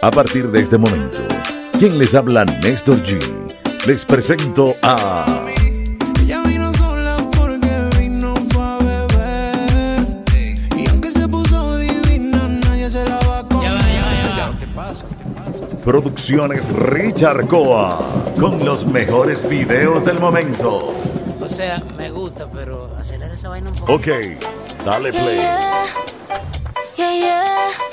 A partir de este momento, quien les habla Néstor G. Les presento a... Producciones Richard Coa, con los mejores videos del momento. O sea, me gusta, pero acelera esa vaina un poco. Ok, dale play. Yeah. Yeah,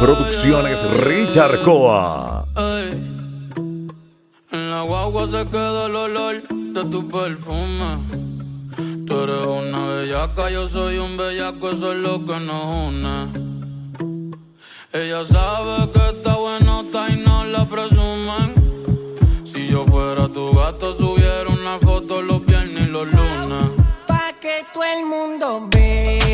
Producciones Richard Coa. En la guagua se queda el olor de tu perfume. Tú eres una bellaca, yo soy un bellaco, eso es lo que nos une. Ella sabe que está bueno, está y no la presumen. Si yo fuera tu gato, subiera una foto los viernes y los lunes. Pa' que todo el mundo vea.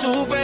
supe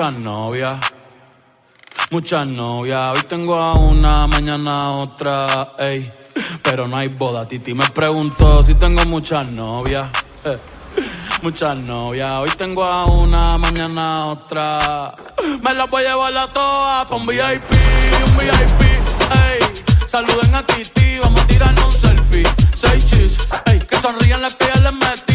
muchas novias. Muchas novias, hoy tengo a una, mañana otra, ey. Pero no hay boda, Titi me preguntó si tengo muchas novias. eh. Muchas novias, hoy tengo a una, mañana otra. Me las voy a llevar a todas pa' un VIP, un VIP, ey. Saluden a Titi, vamos a tirarnos un selfie. Seis chis, ey. Que sonrían las que les metí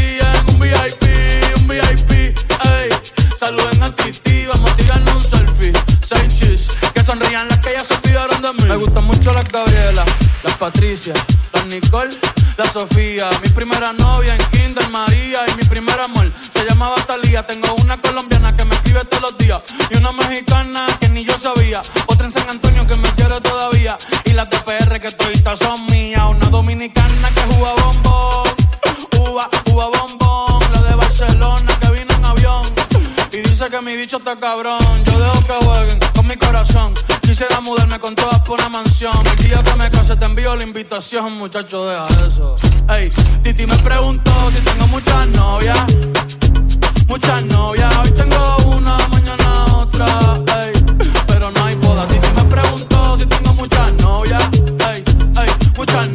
Me gustan mucho las Gabriela, las Patricia, las Nicole, la Sofía. Mi primera novia en Kinder María y mi primer amor se llamaba Talía. Tengo una colombiana que me escribe todos los días y una mexicana que ni yo sabía. Otra en San Antonio que me quiere todavía y las de PR que toditas son mías. Una dominicana que juega bombón, uva, uva bombón. La de Barcelona que vino en avión y dice que mi bicho está cabrón. Yo dejo que jueguen con mi corazón. Quisiera mudarme con todas por una mansión. El día que me case te envío la invitación, muchacho, deja eso. Ey, Titi me preguntó si tengo muchas novias. Muchas novias, hoy tengo una, mañana otra. Ey, pero no hay boda. Titi me preguntó si tengo muchas novias. Ey, ey, muchas novias,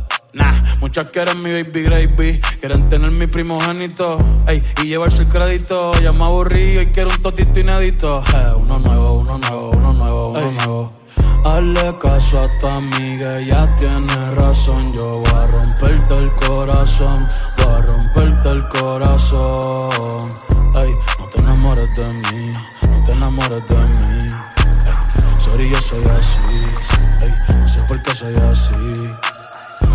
Nah, muchas quieren mi baby gravy, quieren tener mi primogénito, ey, y llevarse el crédito. Ya me aburrí y quiero un totito inédito. Eh, uno nuevo, uno nuevo, uno nuevo, uno nuevo. Hazle caso a tu amiga, ella tiene razón. Yo voy a romperte el corazón, voy a romperte el corazón. Ey, no te enamores de mí, no te enamores de mí. Ey, sorry, yo soy así, ey, no sé por qué soy así.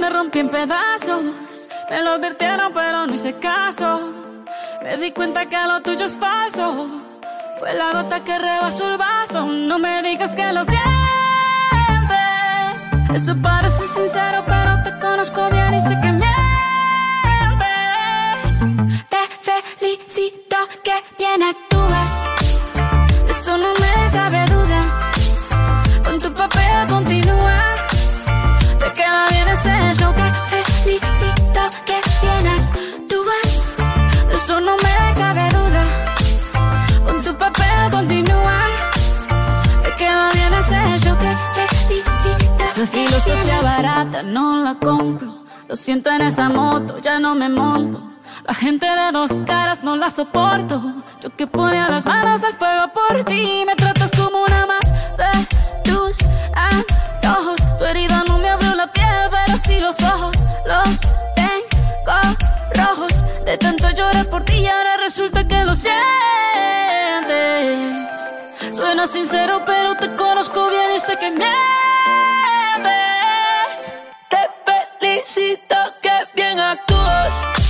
Me rompí en pedazos. Me lo advirtieron, pero no hice caso. Me di cuenta que lo tuyo es falso. Fue la gota que rebasó el vaso. No me digas que lo sientes. Eso parece sincero, pero te conozco bien y sé que mientes. Te felicito que bien actúas. Eso no me cabe ese show que felicito que bien actúas. De eso no me cabe duda. Con tu papel continúa. Te queda bien ese show que felicito. Esa filosofía barata no la compro. Lo siento en esa moto, ya no me monto. La gente de dos caras no la soporto. Yo que ponía las manos al fuego por ti. Me tratas como una más de tus antojos. Suena sincero, pero te conozco bien y sé que mientes. Te felicito que bien actúas.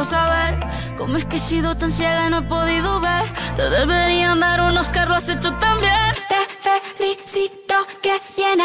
quiero saber cómo es que he sido tan ciega y no he podido ver. Te deberían dar unos carros has hecho tan bien. Te felicito que bien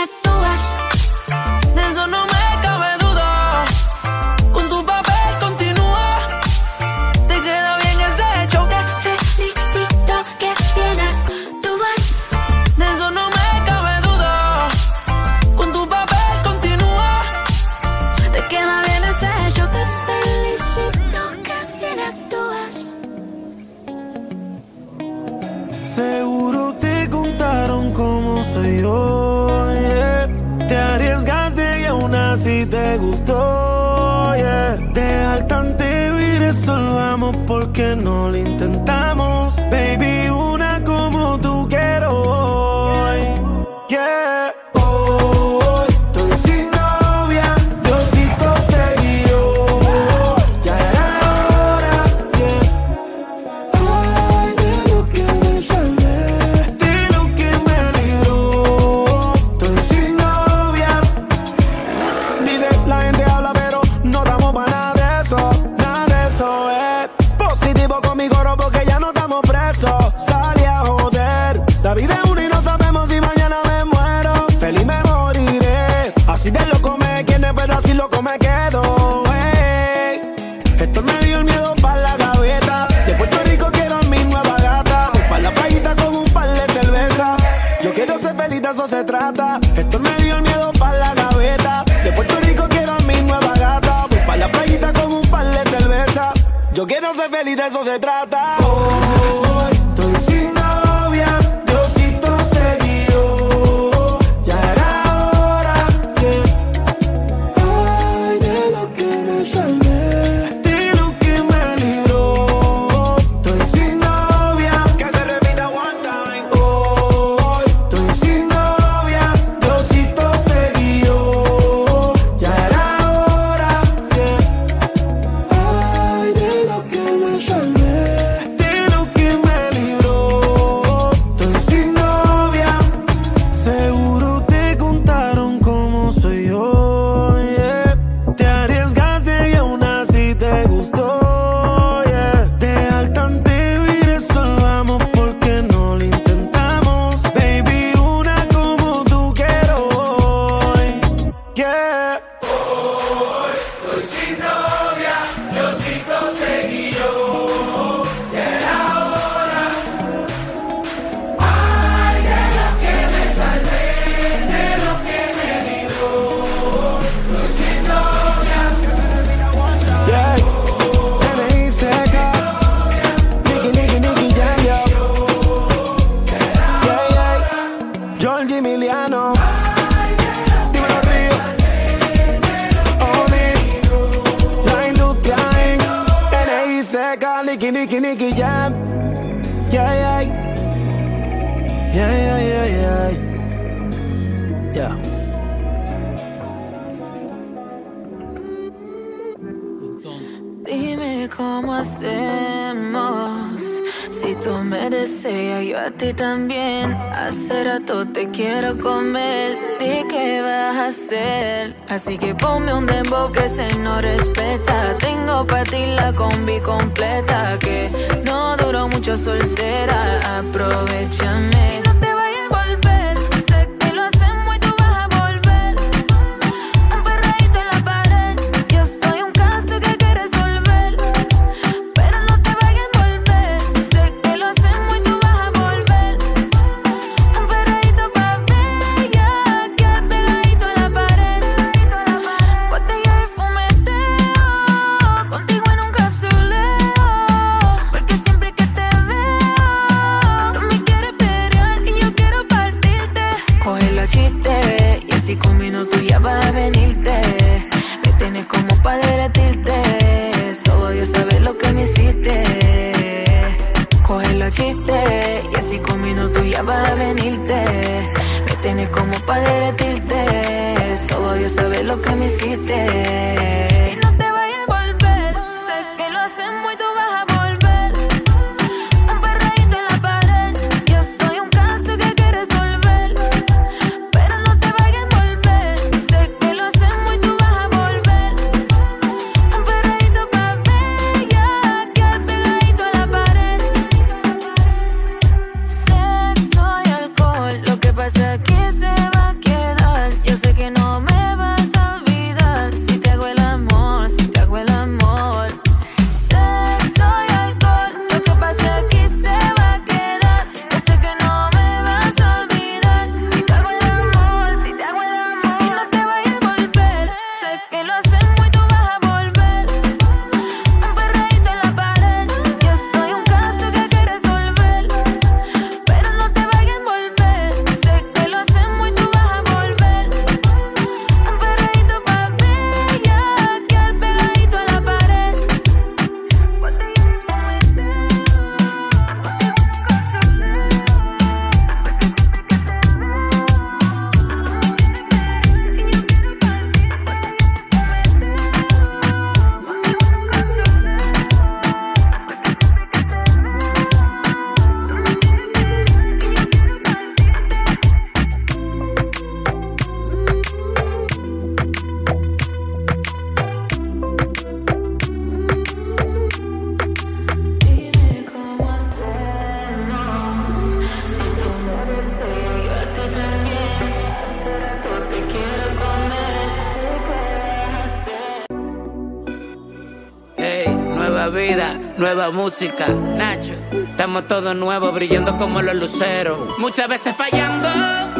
nueva música, Nacho. Estamos todos nuevos, brillando como los luceros. Muchas veces fallando,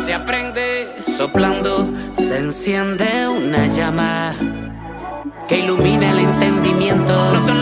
se aprende. Soplando, se enciende una llama que ilumina el entendimiento. No son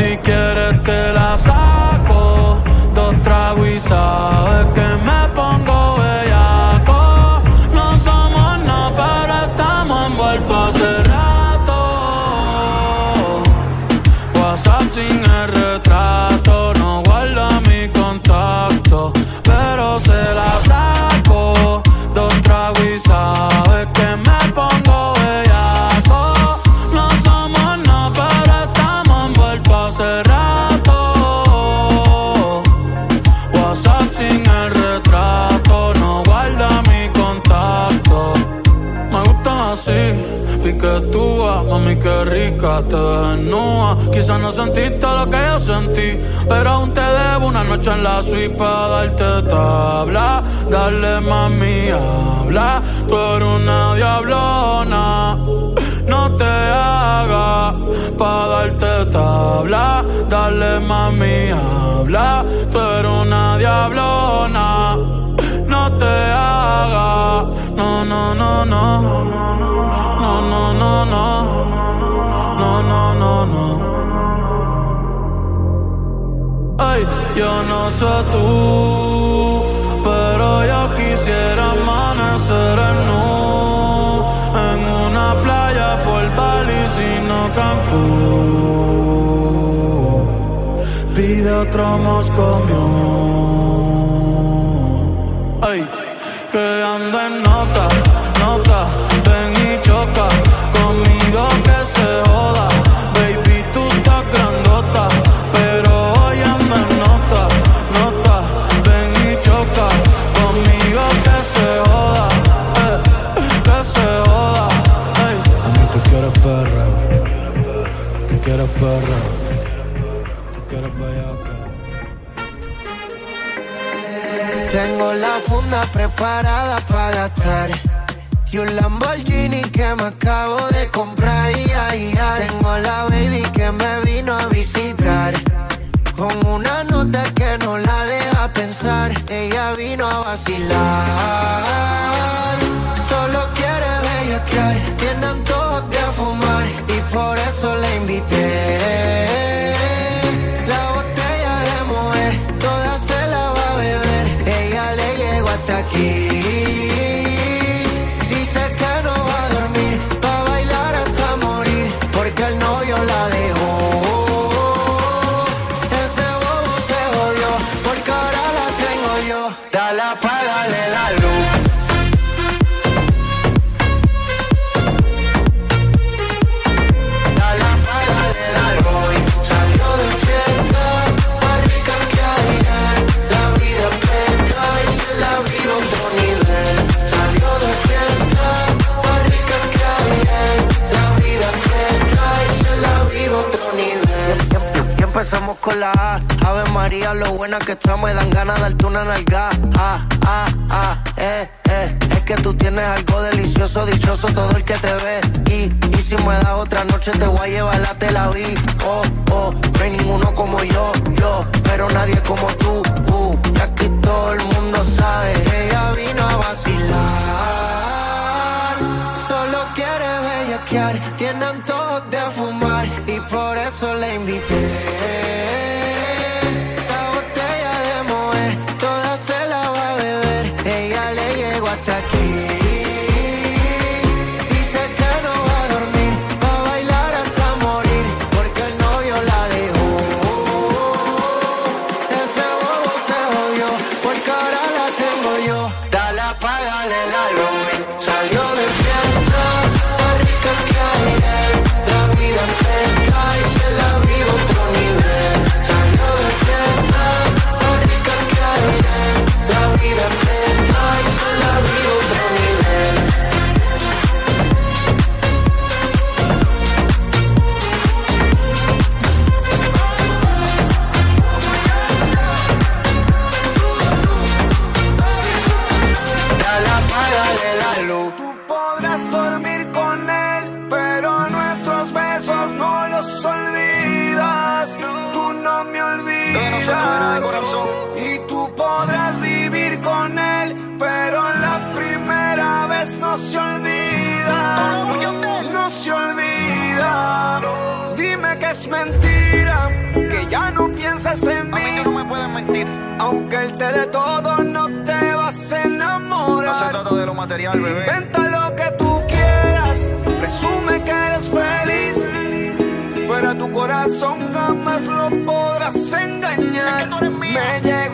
Si quieres te la saco, dos tragos y sabes que te desnuda. Quizás no sentiste lo que yo sentí, pero aún te debo una noche en la suite para darte tabla. Dale mami, habla. Tú eres una diablona, no te hagas para darte tabla. Dale mami, habla. Tú eres una diablona, no te hagas. no. No, no, no, no. no, no, no. Ay, yo no sé tú, pero yo quisiera amanecer en nu, en una playa por Bali, sino Cancún. Pide otro Moscow preparada para gastar. Y un Lamborghini que me acabo de comprar. Y ahí tengo la baby que me vino a visitar. Con una nota que no la deja pensar. Ella vino a vacilar que estás me dan ganas de darte una nalga. Ah, ah, ah, eh, eh. Es que tú tienes algo delicioso, dichoso todo el que te ve. Y, y si me das otra noche te voy a llevar a Tel Aviv. Oh, oh, no hay ninguno como yo, yo. Pero nadie como tú, uh. material. Inventa lo que tú quieras, presume que eres feliz. Pero tu corazón jamás lo podrás engañar. Me llega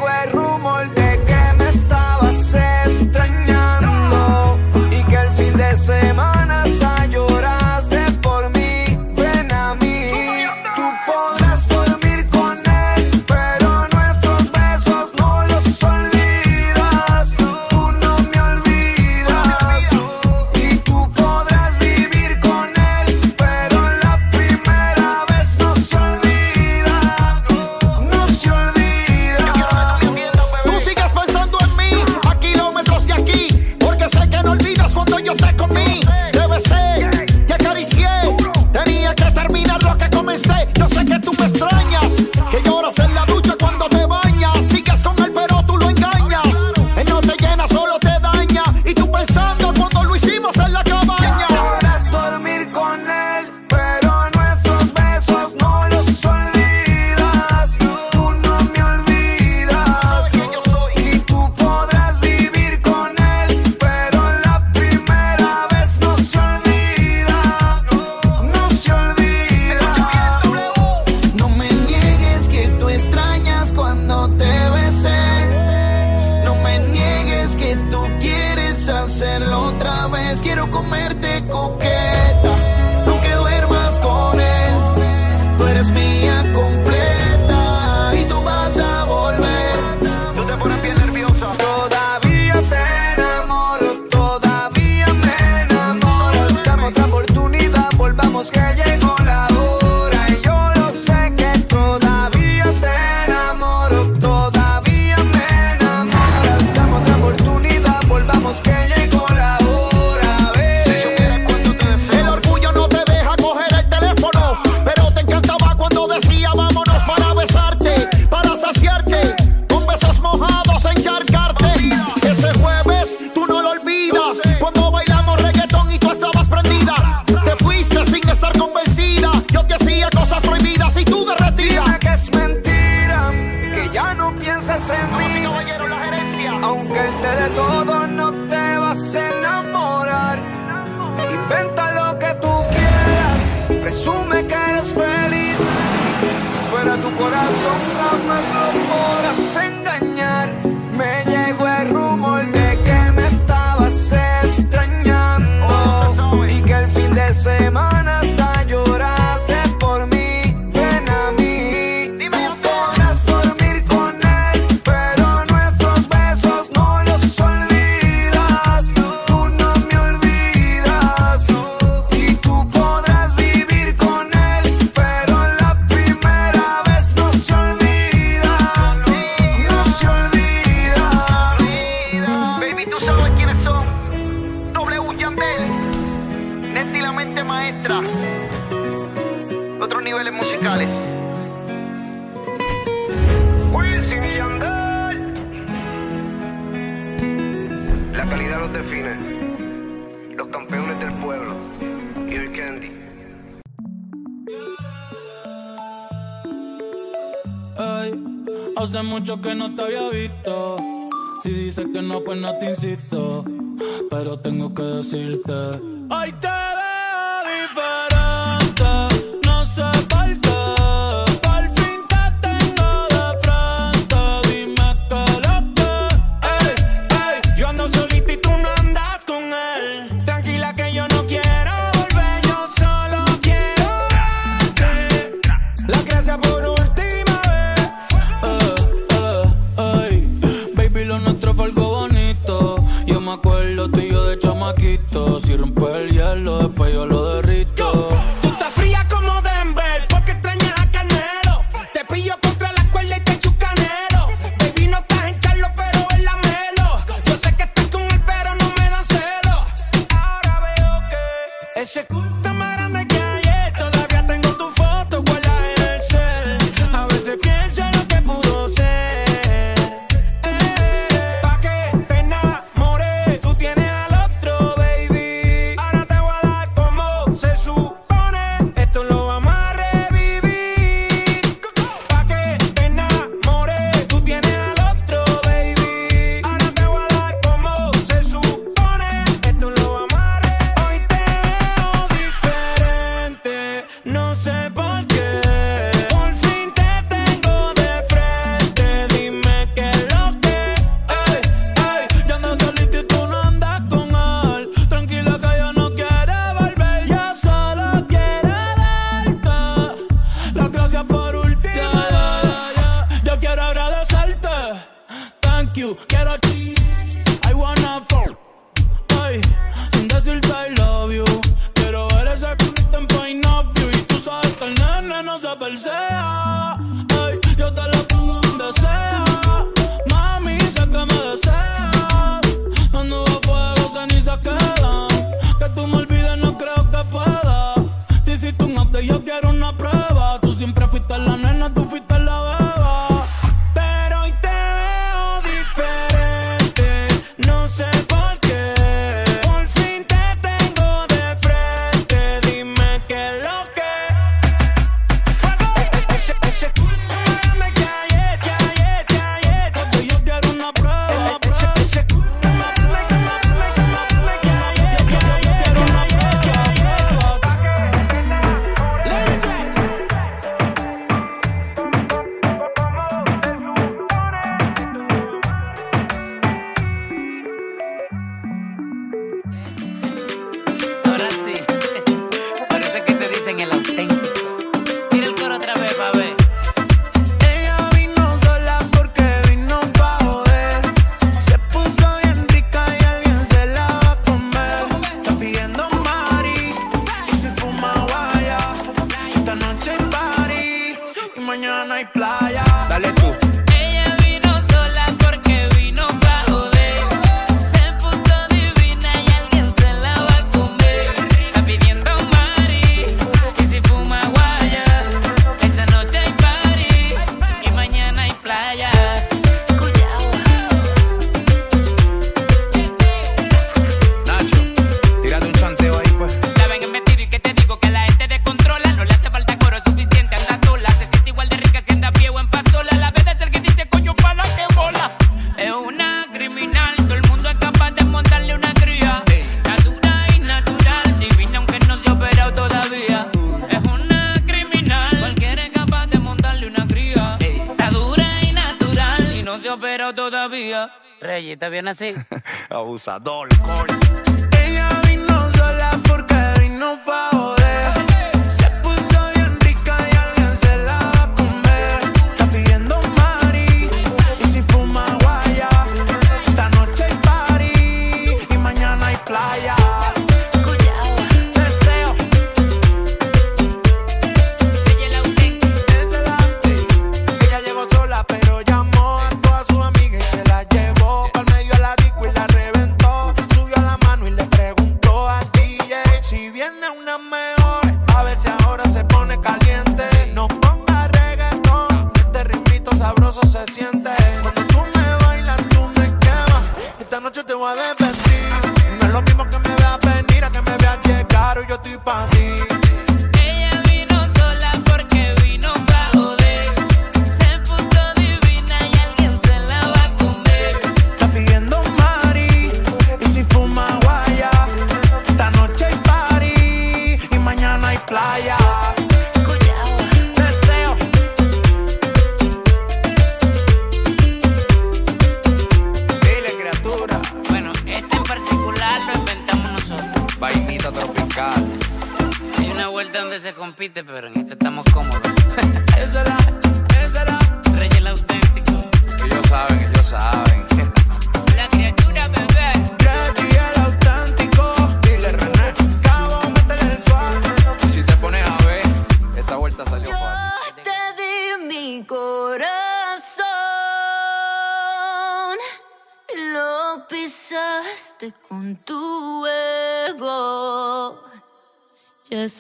¿está bien así? Abusador, coño.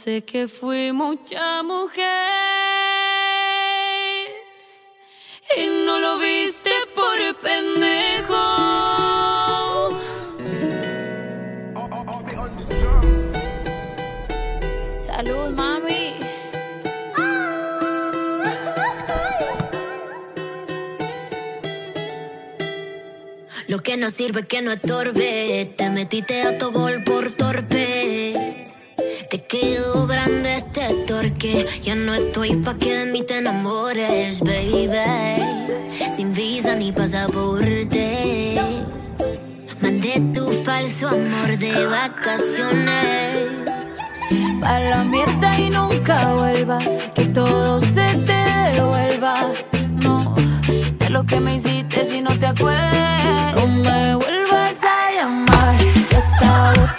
Sé que fui mucha mujer y no lo viste por pendejo. Salud, mami. Lo que no sirve que no estorbe, te metiste a tu gol por torpe te quedó grande este torque. Ya no estoy pa' que de mí te enamores, baby. Sin visa ni pasaporte. Mandé tu falso amor de vacaciones. Para la mierda y nunca vuelvas. Que todo se te devuelva. No, de lo que me hiciste si no te acuerdas. No me vuelvas a llamar. Ya está,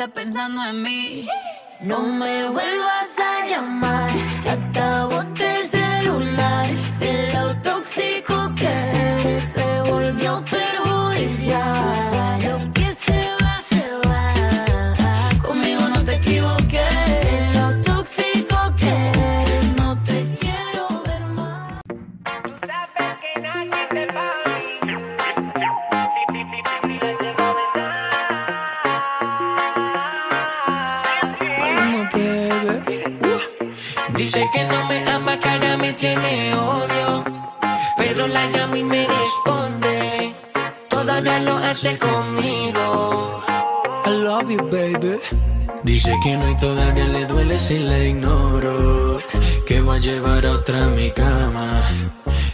hasta pensar. Dice que no y todavía le duele si la ignoro. Que voy a llevar a otra mi cama.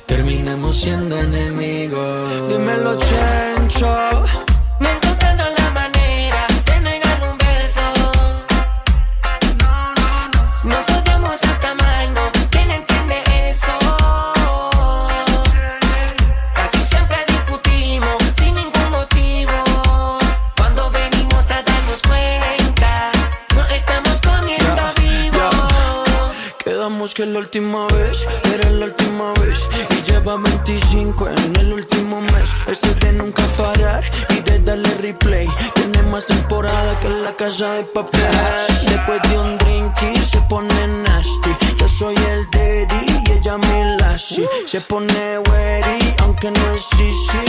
Terminamos siendo enemigos. Dímelo, Chencho. Se pone weary, aunque no es chichi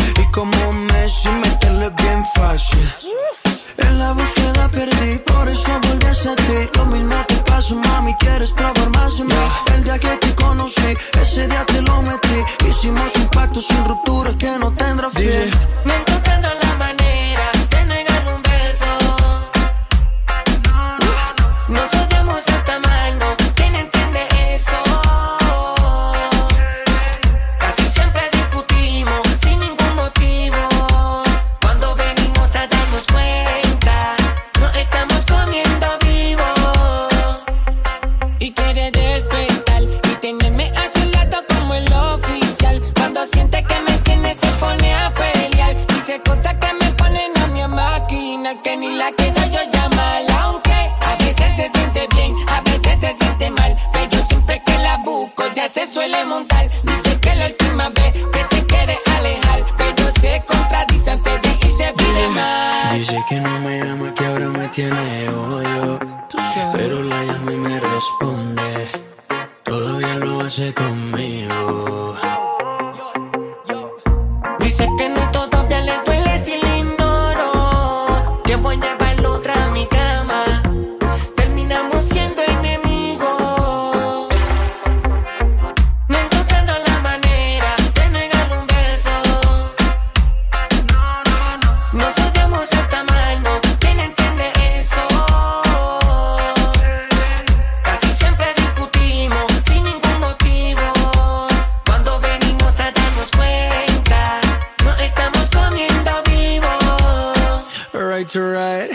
right right.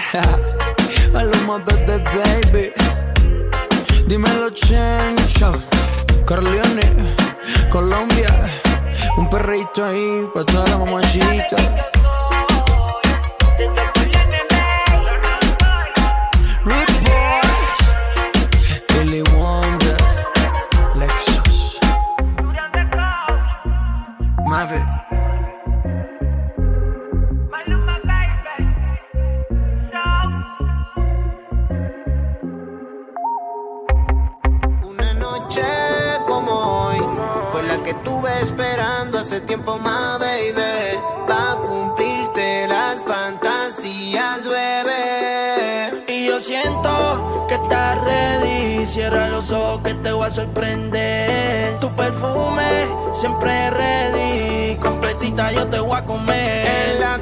Maluma, baby, baby. Dímelo, Chencho. Corleone, Colombia. Un perrito ahí para toda la mamachita. tiempo más, baby. Va a cumplirte las fantasías, bebé. Y yo siento que estás ready. Cierra los ojos que te voy a sorprender. Tu perfume siempre ready. Completita yo te voy a comer. En la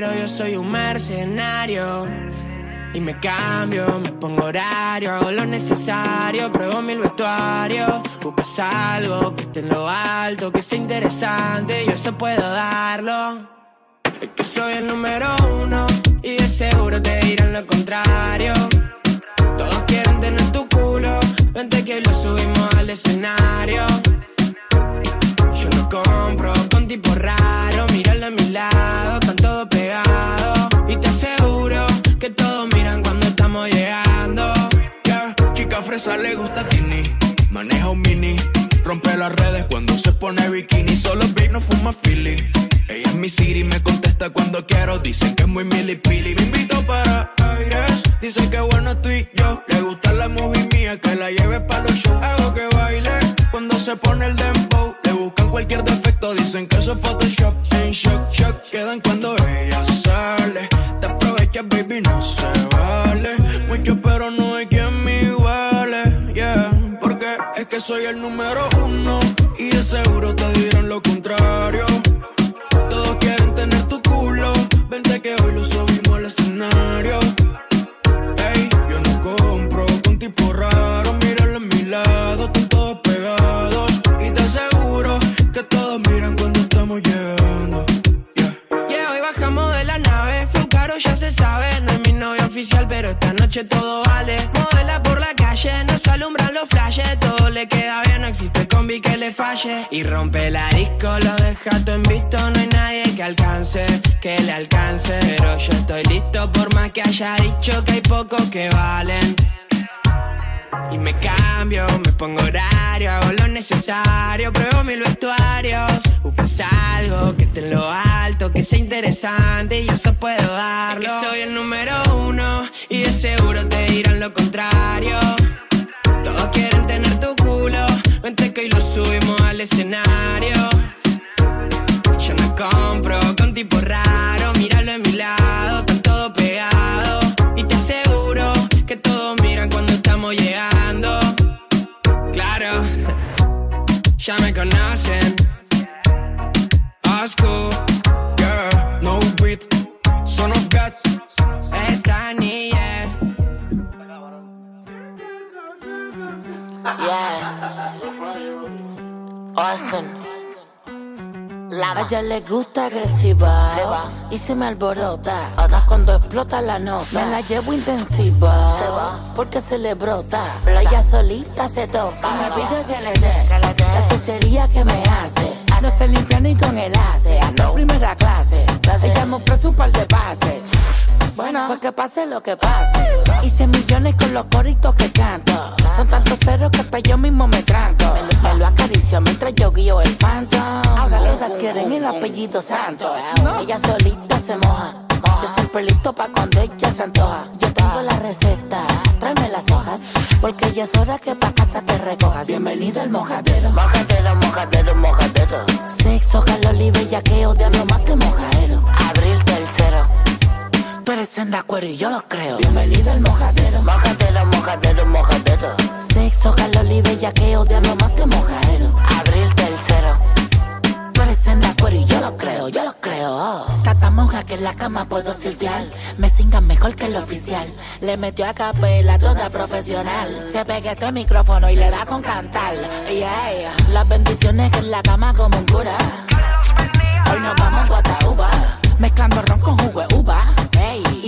pero yo soy un mercenario. Y me cambio, me pongo horario, hago lo necesario, pruebo mil vestuarios. Buscas algo que esté en lo alto, que sea interesante, yo eso puedo darlo. Es que soy el número uno, y de seguro te dirán lo contrario. Todos quieren tener tu culo, vente que lo subimos al escenario. Yo no compro tipo raro, míralo a mi lado, están todos pegados. Y te aseguro que todos miran cuando estamos llegando. Yeah, chica fresa le gusta tini, maneja un mini, rompe las redes cuando se pone bikini. Solo Big no fuma Philly ella es mi Siri, me contesta cuando quiero. Dicen que es muy milipili, me invito para aires. Dice que bueno estoy yo. Le gusta la movie mía, que la lleve para los shows. Hago que baile cuando se pone el dembow. Le buscan cualquier defecto, dicen que eso es Photoshop. En shock, shock, quedan cuando ella sale. Te aprovechas, baby, no se vale. Mucho, pero no hay quien me iguale. Yeah, porque es que soy el número uno. Y de seguro te dirán lo contrario. Pero esta noche todo vale. Modela por la calle, nos alumbran los flashes. Todo le queda bien, no existe combi que le falle. Y rompe la disco, lo deja todo en visto. No hay nadie que alcance, que le alcance. Pero yo estoy listo, por más que haya dicho que hay pocos que valen. Y me cambio, me pongo horario, hago lo necesario, pruebo mil vestuarios. Buscas algo que esté en lo alto, que sea interesante y yo se puedo darlo. Es que soy el número uno y de seguro te dirán lo contrario. Todos quieren tener tu culo, vente que hoy lo subimos al escenario. Yo no compro con tipo raro, míralo en mi lado, ya me conocen. Asco, yeah, no beat, son of God. Esta niña. Yeah. Austin. A ella le gusta agresiva y se me alborota. Más cuando explota la nota, me la llevo intensiva porque se le brota. Ella solita se toca. Me pide que le dé la sucería que me hace. No se limpia ni con el ace. Ando en primera clase. Ella me ofrece un par de pases. Bueno, pues que pase lo que pase. Hice millones con los coritos que canto. Son tantos ceros que hasta yo mismo me tranco. Me lo, me lo acaricio mientras yo guío el phantom. Ahora todas quieren el apellido Santos. Ella solita se moja. Yo siempre listo pa' cuando ella se antoja. Yo tengo la receta, tráeme las hojas. Porque ya es hora que pa' casa te recojas. Bienvenido al mojadero. Mojadero, mojadero, mojadero. Sexo, calor y bellaqueo, diablo más que mojadero. Abril tercero. Tú eres senda cuero y yo lo creo. Bienvenido al mojadero. Mojadero, mojadero, mojadero. Sexo, calor y bellaqueo, diablo más que mojadero. Abril tercero. Tú eres senda cuero y yo lo creo, yo lo creo. Tata monja que en la cama puedo silfiar. Me singan mejor que el oficial. Le metió a capela toda profesional. Se pega este micrófono y le da con cantar. Yeah, Las bendiciones que en la cama como un cura. Hoy nos vamos a Guatauba. Mezclando ron con jugo de uva.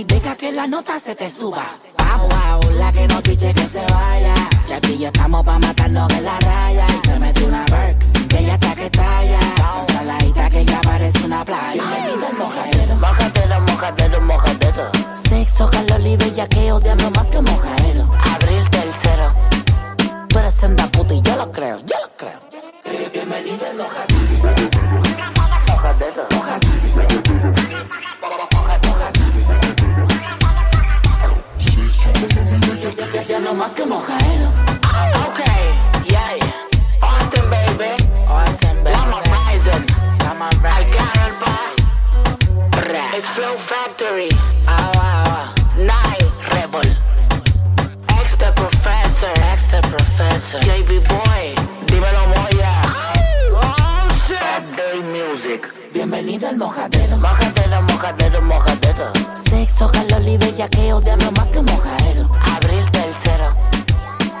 Y deja que la nota se te suba. Wow, la que no dice que se vaya. Que aquí ya estamos pa' matarnos en la raya. Y se mete una Burke, que ella está que talla. Ensaladita que ya parece una playa. Bienvenido al mojadero. Mojadero, mojadero, mojadero. Sexo, calor y bellaqueo, diablo más que mojadero. Abril tercero. Tú eres senda puta y yo lo creo, yo lo creo. Bienvenido al mojadero. Mojadero. Ok, yeah. Baby. Baby. Rising. Rising. Algarra, It's Flow Factory. Ah, ah, ah. Nine Rebel. Ex the Professor. Ex the Professor. JV Boy. Day Music. Bienvenido al mojadero. Mojadero, mojadero, mojadero. Sexo, calor y bellaqueo, diablo más que mojadero. Abril tercero.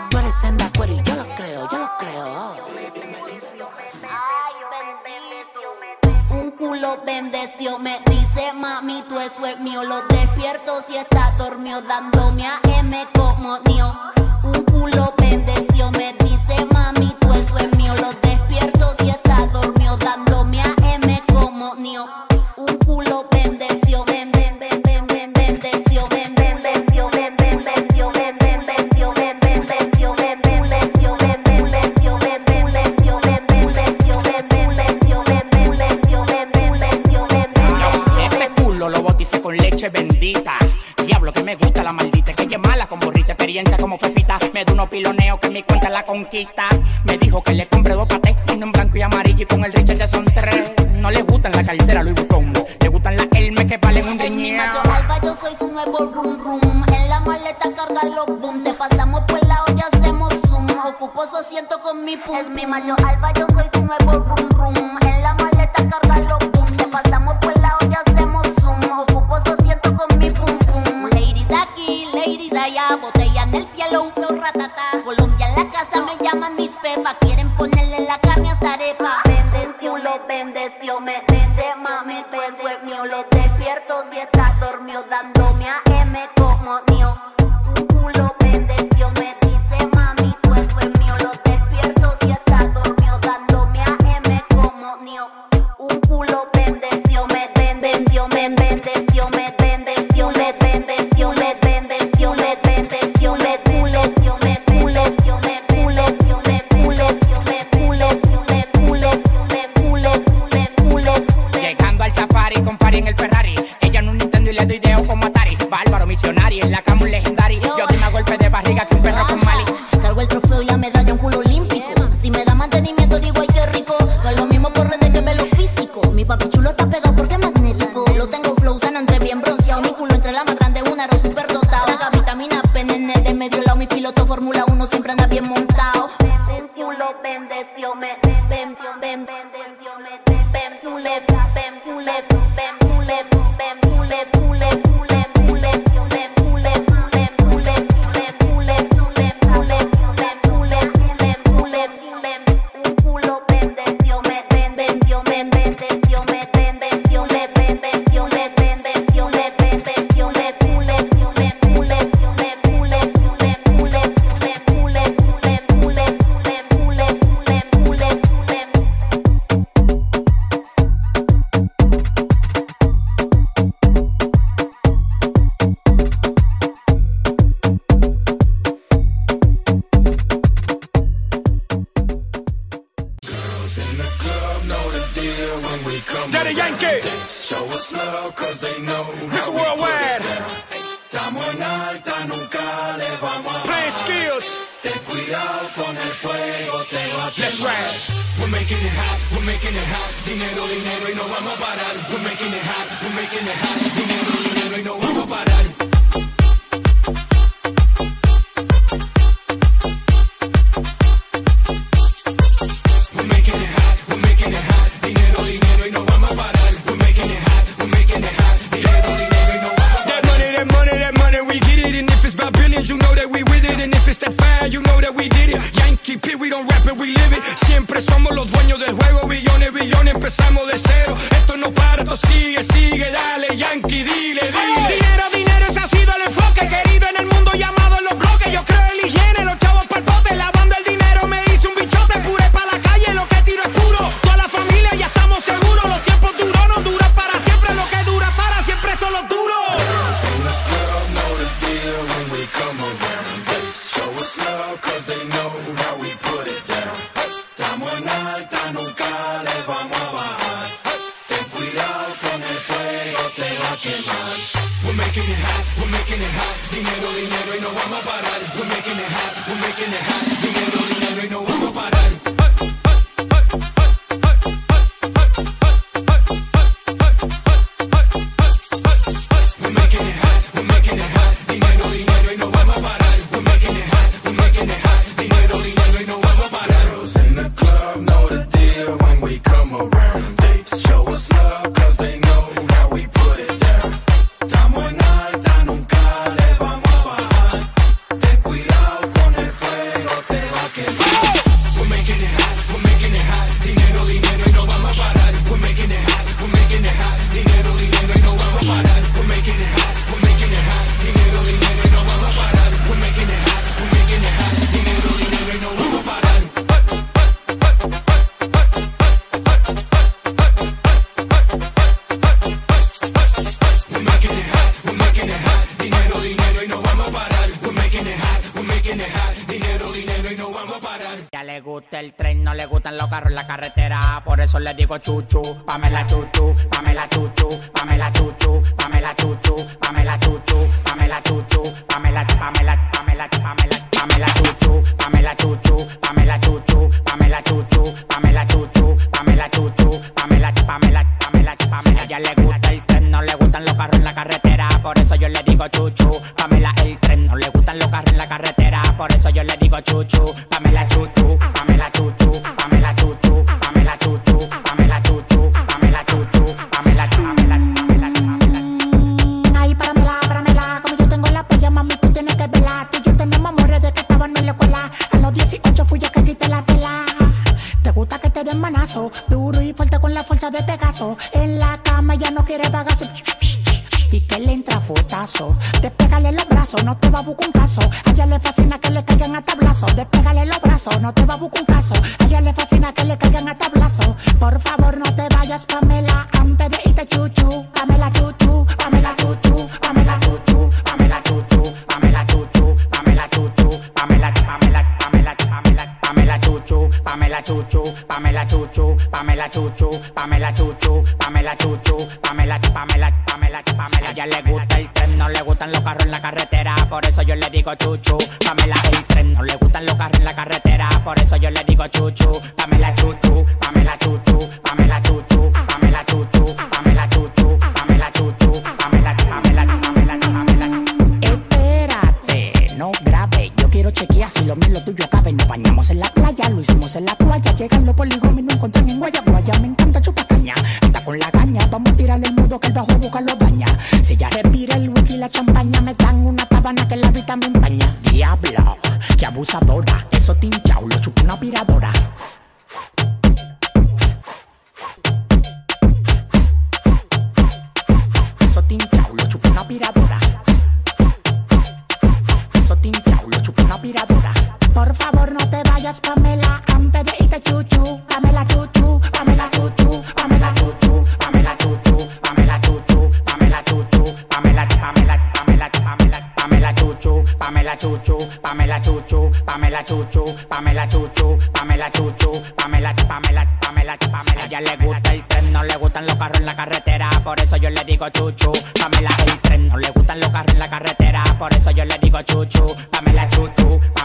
Tú eres senda cuero y yo lo creo, yo lo creo. Un culo bendeció, me dice mami, tú eso es mío. Lo despierto si está dormido, dándome a M como mío. Un culo bendeció, me dice con leche bendita. Diablo que me gusta la maldita, que ella es mala con experiencia como fefita. Me da unos piloneos que mi cuenta la conquista. Me dijo que le compré dos patés, uno en blanco y amarillo y con el Richard ya son tres. No le gustan la cartera Louis Vuitton, le gustan las Hermes que valen un dinero. mi macho alfa, yo soy su nuevo rum rum. En la maleta carga los boom, te pasamos por la olla, hacemos zoom. Ocupo su asiento con mi pum. Es mi macho alba yo soy su nuevo rum rum. le gustan los carros en la carretera, por eso yo le digo chuchu, Pamela el tren. No le gustan los carros en la carretera, por eso yo le digo chuchu, Pamela chuchu, Pamela chuchu, Pamela chuchu, Pamela chuchu, Pamela chuchu, Pamela chuchu, Pamela, Pamela, Pamela, Pamela. Espérate, no grave, yo quiero chequear si lo mío lo tuyo cabe. Nos bañamos en la playa, lo hicimos en la toalla, llegan los polígonos y no encontré ni huella, guaya. abusadora. Eso tinchao, lo chupa una piradora. chuchu, Pamela chuchu, Pamela chuchu, Pamela, Pamela, Pamela, Pamela. A ella le gusta el tren, no le gustan los carros en la carretera, por eso yo le digo chuchu, Pamela el tren, no le gustan los carros en la carretera, por eso yo le digo chuchu, Pamela chuchu. Pamela,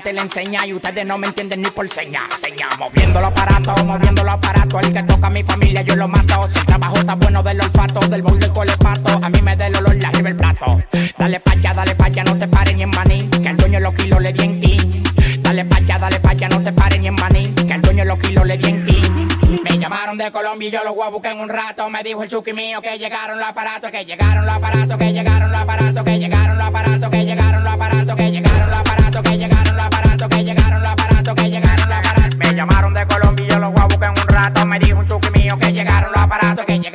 te la enseña y ustedes no me entienden ni por seña. Seña, moviendo los aparatos, moviendo los aparatos. El que toca a mi familia yo lo mato. Si trabajo está bueno del olfato, del bowl del colepato. A mí me da el olor, le arriba el plato. Dale pa' allá, dale pa' allá, no te pares ni en maní. Que el dueño los kilos le bien clean. Dale pa' allá, dale pa' allá, no te pares ni en maní. Que el dueño los kilos le bien clean. Me llamaron de Colombia y yo los voy a buscar en un rato. Me dijo el chuki mío que llegaron los aparatos, que llegaron los aparatos, que llegaron los aparatos, que llegaron los aparatos, que llegaron los aparatos, que llegaron los voy a en un rato. Me dijo un chuki mío que llegaron los aparatos, que llegaron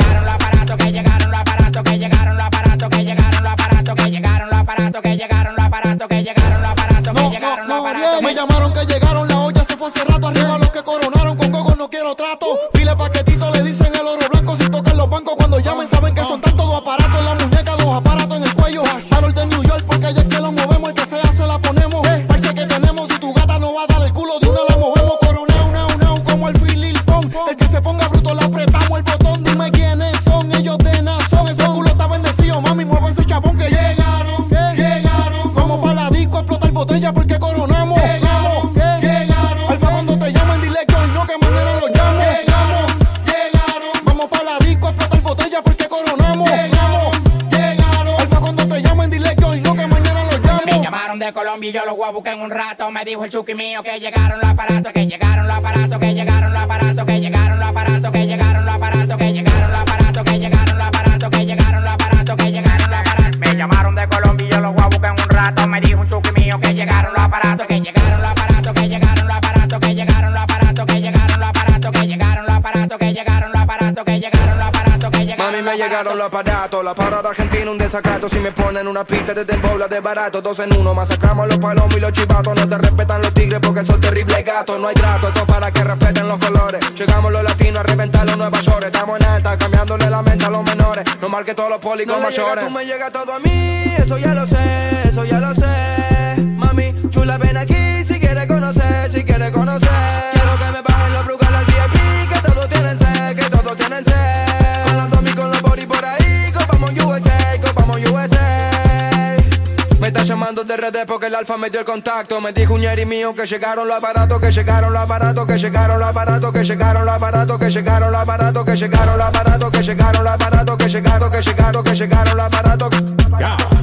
llamaron de Colombia y yo los voy a en un rato. Me dijo el chuki mío que llegaron los aparatos, que llegaron los aparatos, que llegaron los aparatos, aparatos. La parada argentina, un desacato. Si me ponen una pista de bola de barato, dos en uno. Masacramos a los palomos y los chivatos. No te respetan los tigres porque son terribles gatos. No hay trato, esto para que respeten los colores. Llegamos los latinos a reventar los nuevos York. Estamos en alta, cambiándole la mente a los menores. No mal que todos los policos No mayores. llega, tú me llega todo a mí, eso ya lo sé, eso ya lo sé. Mami, chula, ven aquí si quieres conocer, si quieres conocer. Quiero que me 3D porque el alfa me dio el contacto. Me dijo un mío que llegaron los aparatos, que llegaron los aparatos, que llegaron los aparatos, que llegaron los aparatos, que llegaron los aparatos, que llegaron los aparatos, que llegaron los aparatos, que llegaron, que llegaron, que llegaron los aparatos.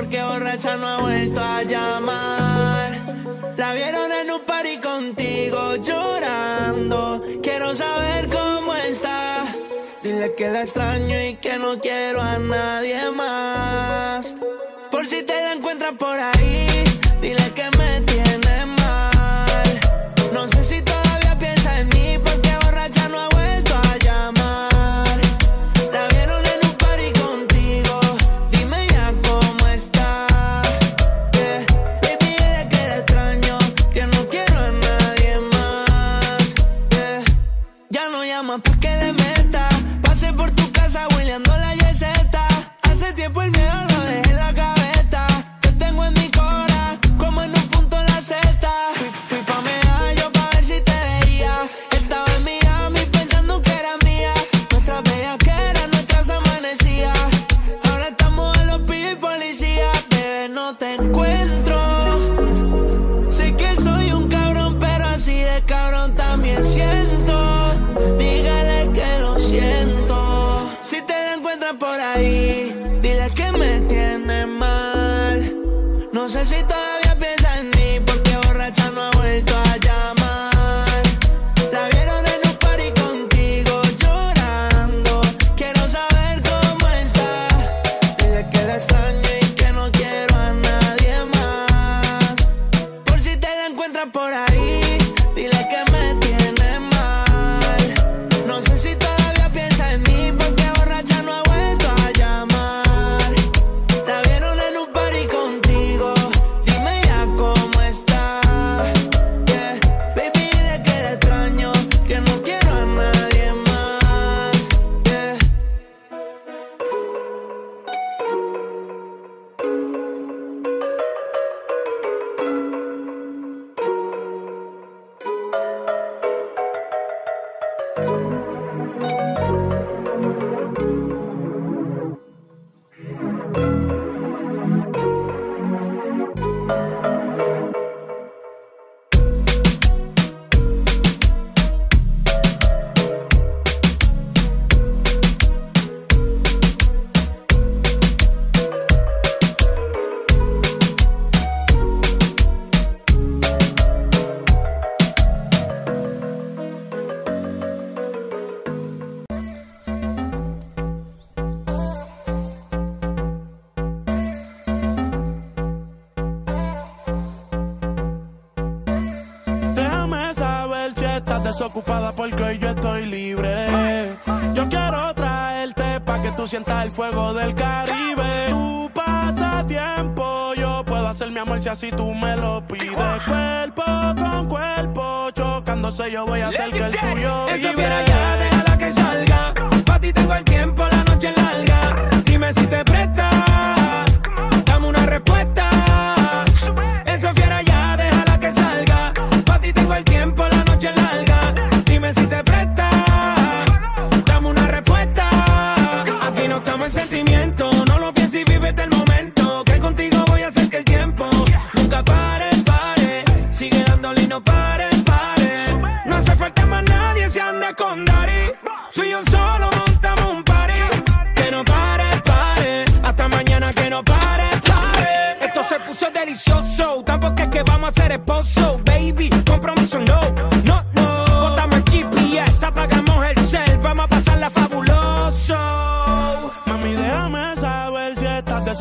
Porque borracha no ha vuelto a llamar. La vieron en un party contigo llorando. Quiero saber cómo está. Dile que la extraño y que no quiero a nadie más. Por si te la encuentras por ahí, dile que me porque hoy yo estoy libre. Yo quiero traerte pa' que tú sientas el fuego del Caribe. Tu pasatiempo, yo puedo hacer mi amor si así tú me lo pides. Cuerpo con cuerpo, chocándose yo voy a hacer que el tuyo Esa fiera ya, déjala que salga. Pa' ti tengo el tiempo, la noche larga. Dime si te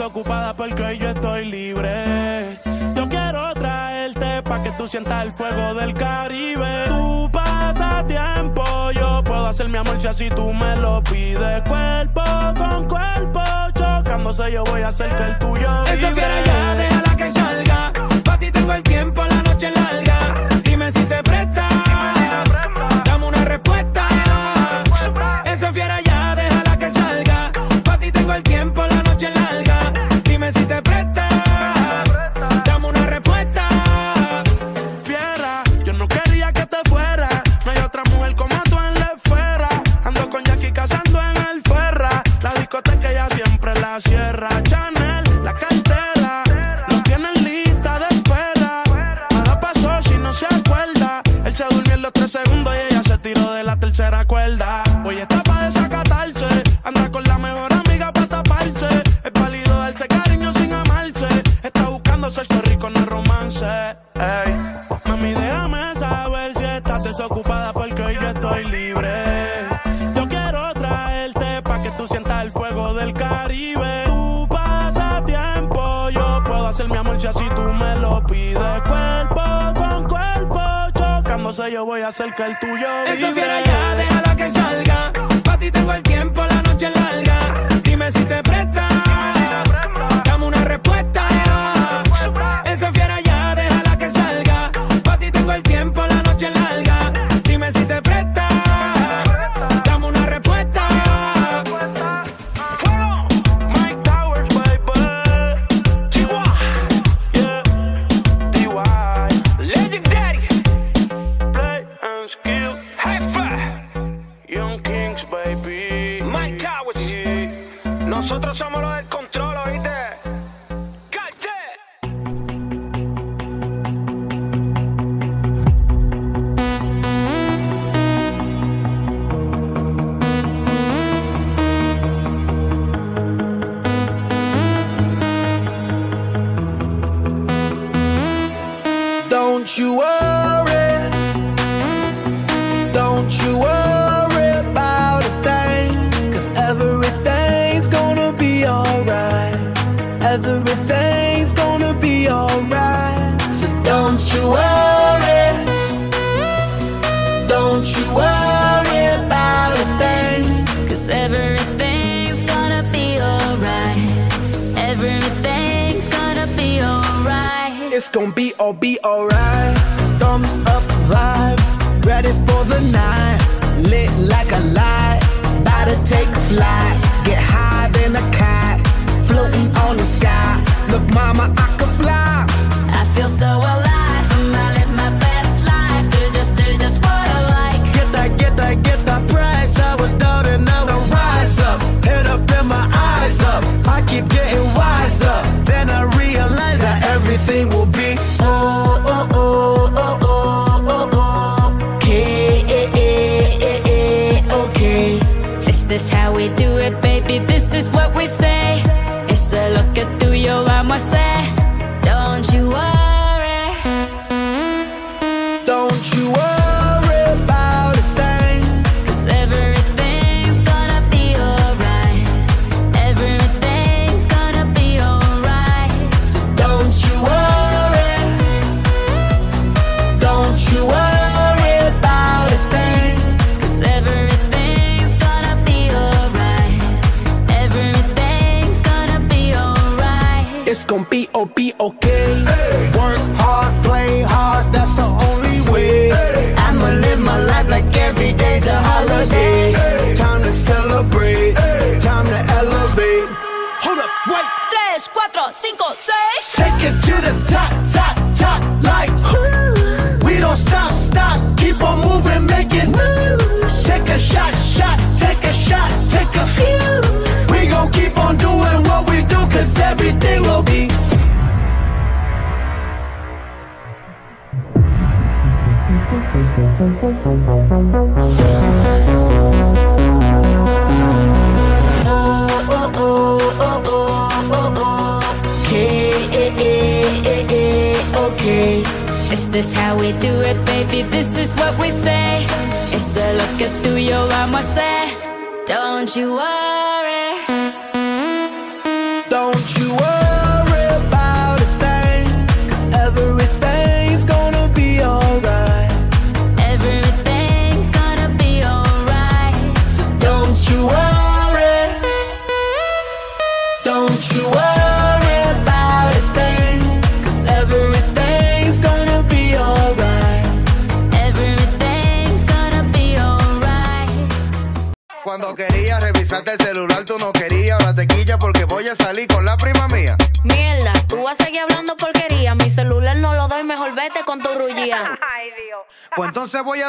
ocupada porque yo estoy libre. Yo quiero traerte pa' que tú sientas el fuego del Caribe. Tú pasas tiempo, yo puedo hacer mi amor si así tú me lo pides. Cuerpo con cuerpo, chocándose yo voy a hacer que el tuyo vibre. Eso quiero ya, déjala que salga. Pa' ti tengo el tiempo, cerca el tuyo.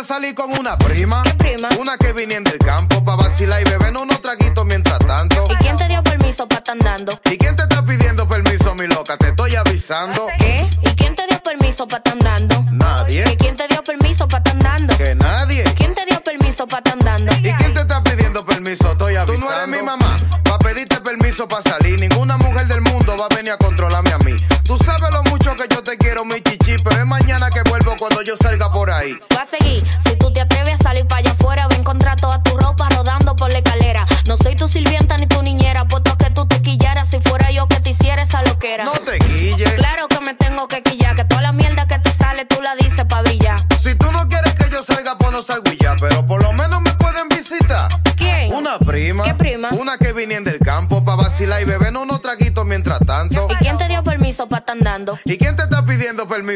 Salí con una prima.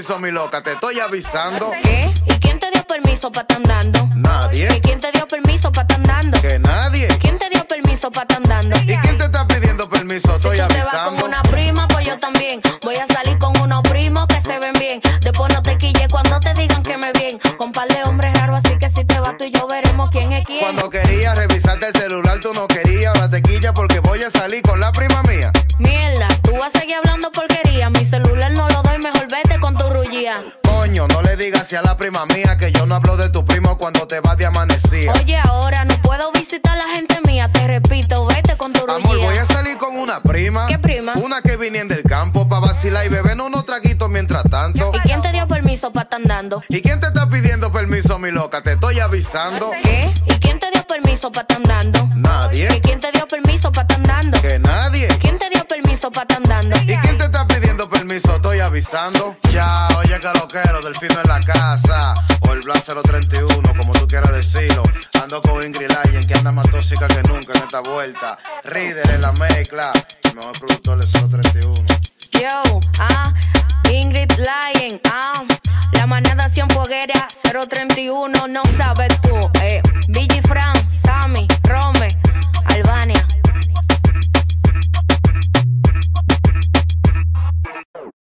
piso, mi loca, te estoy avisando. ¿Qué? estoy avisando.